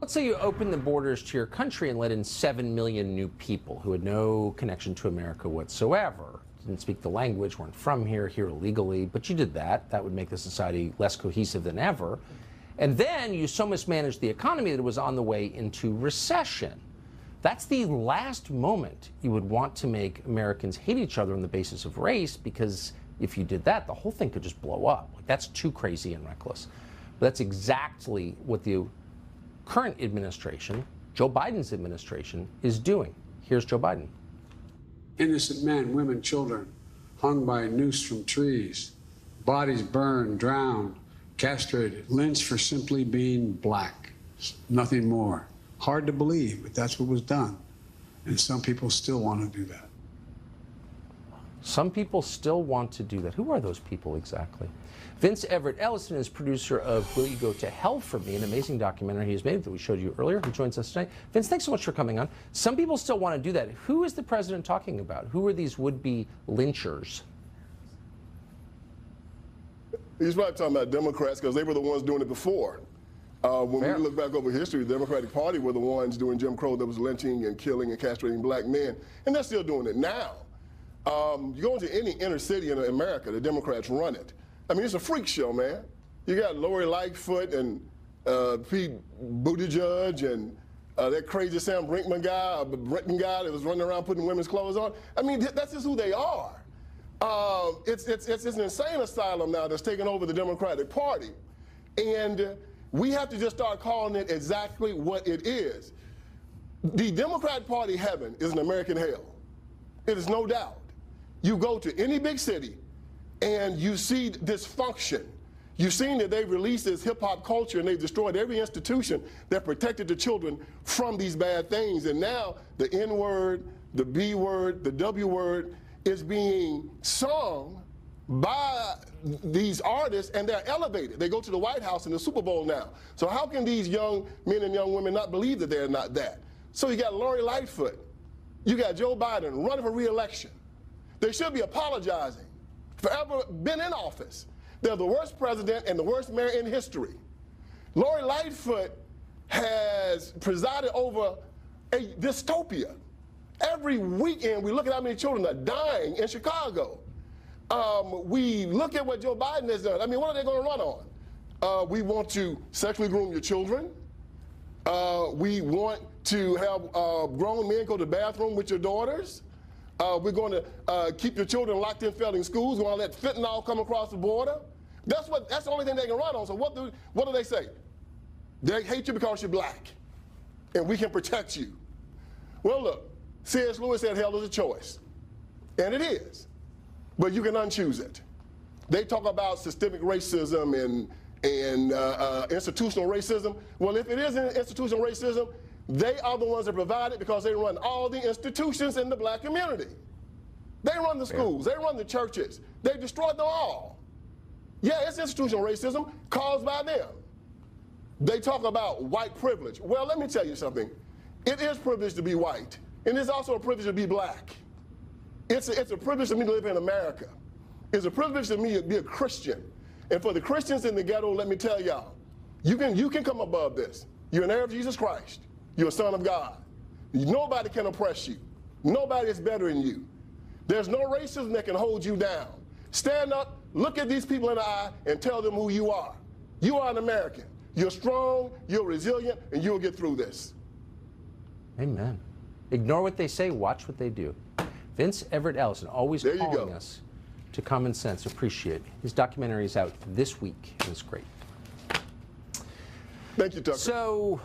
Let's say you open the borders to your country and let in 7 million new people who had no connection to America whatsoever. Didn't speak the language, weren't from here, here illegally, but you did that. That would make the society less cohesive than ever. And then you so mismanaged the economy that it was on the way into recession. That's the last moment you would want to make Americans hate each other on the basis of race because if you did that, the whole thing could just blow up. Like, that's too crazy and reckless. But that's exactly what the current administration, Joe Biden's administration, is doing. Here's Joe Biden. Innocent men, women, children hung by a noose from trees, bodies burned, drowned, castrated, lynched for simply being black. Nothing more. Hard to believe, but that's what was done. And some people still want to do that. Some people still want to do that. Who are those people exactly? Vince Everett Ellison is producer of Will You Go to Hell for Me, an amazing documentary he has made that we showed you earlier. He joins us tonight. Vince, thanks so much for coming on. Some people still want to do that. Who is the president talking about? Who are these would be lynchers? He's probably talking about Democrats because they were the ones doing it before. Uh, when Fair. we look back over history, the Democratic Party were the ones doing Jim Crow that was lynching and killing and castrating black men, and they're still doing it now. Um, you go into any inner city in America, the Democrats run it. I mean, it's a freak show, man. You got Lori Lightfoot and uh, Pete Buttigieg and uh, that crazy Sam Brinkman guy, uh, Brinkman guy that was running around putting women's clothes on. I mean, that's just who they are. Uh, it's, it's, it's, an insane asylum now that's taken over the Democratic Party. And we have to just start calling it exactly what it is. The Democrat Party heaven is an American hell. It is no doubt. You go to any big city and you see dysfunction. You've seen that they've released this hip hop culture and they've destroyed every institution that protected the children from these bad things. And now the N word, the B word, the W word is being sung by these artists and they're elevated. They go to the White House in the Super Bowl now. So how can these young men and young women not believe that they're not that? So you got Lori Lightfoot, you got Joe Biden running for reelection. They should be apologizing for ever been in office. They're the worst president and the worst mayor in history. Lori Lightfoot has presided over a dystopia. Every weekend, we look at how many children are dying in Chicago. Um, we look at what Joe Biden has done. I mean, what are they going to run on? Uh, we want to sexually groom your children. Uh, we want to have uh, grown men go to the bathroom with your daughters. Uh, we're going to uh, keep your children locked in failing schools. We're going to let fentanyl come across the border. That's what. That's the only thing they can run on. So what do what do they say? They hate you because you're black, and we can protect you. Well, look, C.S. Lewis said hell is a choice, and it is, but you can unchoose it. They talk about systemic racism and and uh, uh institutional racism. Well, if it is institutional racism, they are the ones that provide it because they run all the institutions in the black community. They run the schools, they run the churches, they destroyed them all. Yeah, it's institutional racism caused by them. They talk about white privilege. Well, let me tell you something. It is privilege to be white, and it's also a privilege to be black. It's a, it's a privilege to me to live in America. It's a privilege to me to be a Christian. And for the Christians in the ghetto, let me tell y'all, you can, you can come above this. You're an heir of Jesus Christ. You're a son of God. Nobody can oppress you. Nobody is better than you. There's no racism that can hold you down. Stand up, look at these people in the eye, and tell them who you are. You are an American. You're strong, you're resilient, and you'll get through this. Amen. Ignore what they say, watch what they do. Vince Everett Ellison, always there calling us to common sense. Appreciate it. His documentary is out this week, and it's great. Thank you, Tucker. So.